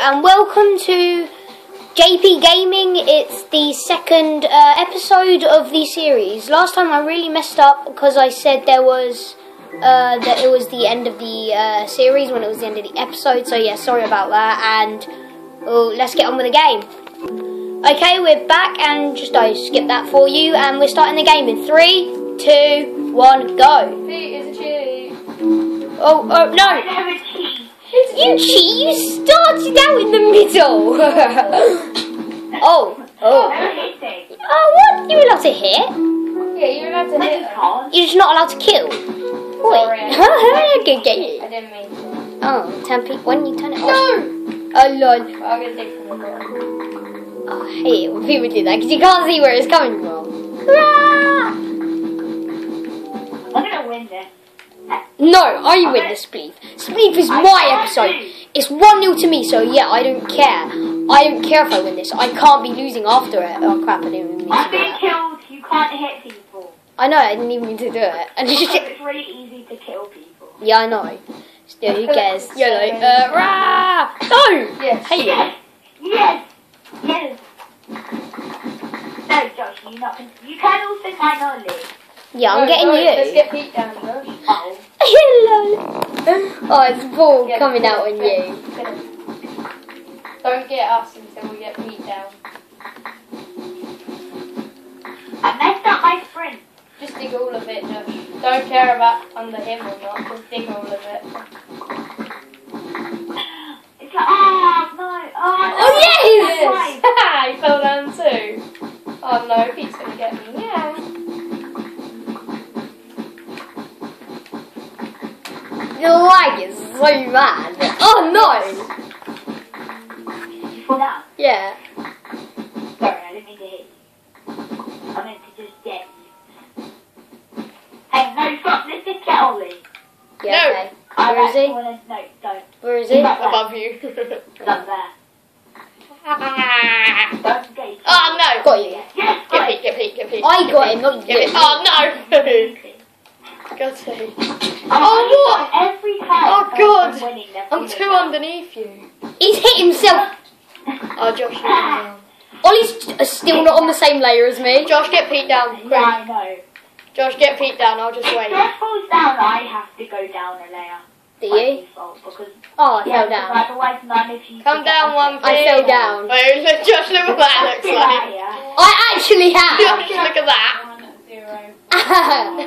and welcome to JP Gaming. It's the second uh, episode of the series. Last time I really messed up because I said there was uh, that it was the end of the uh, series when it was the end of the episode. So yeah, sorry about that. And oh, let's get on with the game. Okay, we're back, and just I skipped that for you, and we're starting the game in three, two, one, go. Pete is a cheat. Oh, oh no! You cheat! You started out in the middle. Oh, oh, oh, oh! What? You're allowed to hit? Yeah, you're allowed to hit. You're just not allowed to kill. Wait. Good game. I didn't mean to. Oh, turn pe- when you turn it off. No! Oh lol. I'm gonna take from the. Oh, I hate it when people do that because you can't see where it's coming from. Hurrah! I'm gonna win this. No, I win the spleef. Spleef is my episode. It's 1 0 to me, so yeah, I don't care. I don't care if I win this. I can't be losing after it. Oh crap, I didn't even mean to I've been killed. You can't hit people. I know, I didn't even mean to do it. And it's really easy to kill people. yeah, I know. Still, who cares? Like, uh, rah! No! Yes. Hey, Yes! Yes! Yes! No, Josh, you're not. You can also find Ollie. Yeah, I'm No, getting no, Let's you. get Pete down, Josh. Oh. Hello. Oh, it's ball Get coming out on get you. get. Don't get us until we get Pete down. I messed up my sprint. Just dig all of it, Josh. Don't care about under him or not. Just dig all of it. It's like, oh no, oh no. Oh, yes! He fell down too. Oh no, Pete's gonna get me. The lag is so bad. Oh no! You. Yeah. Sorry, I didn't mean to hit you. I meant to just get you. Hey, no, stop. Let's just. Yeah, No. okay. Where is he? Wanna, no, don't. Where is he? There. Above you. Don't there. oh no! Got you. Yes, Get got Pete, get Pete, get Pete. I got him, not you. Oh no! God's sake. Oh, what? Every time. Oh, God. winning, I'm falling two underneath you. He's hit himself. Oh, Josh, down. Ollie's uh, still not on the same layer as me. Josh, get Pete down. Yeah, I know. Josh, get Pete down. I'll just If wait. Josh falls down, I have to go down a layer. Do you? default, Because, Oh, I yeah, fell because down. otherwise none of you Come down one, on Pete. I fell down. Wait, look, Josh, look what that looks like. I actually have. Josh, look at that. One, zero.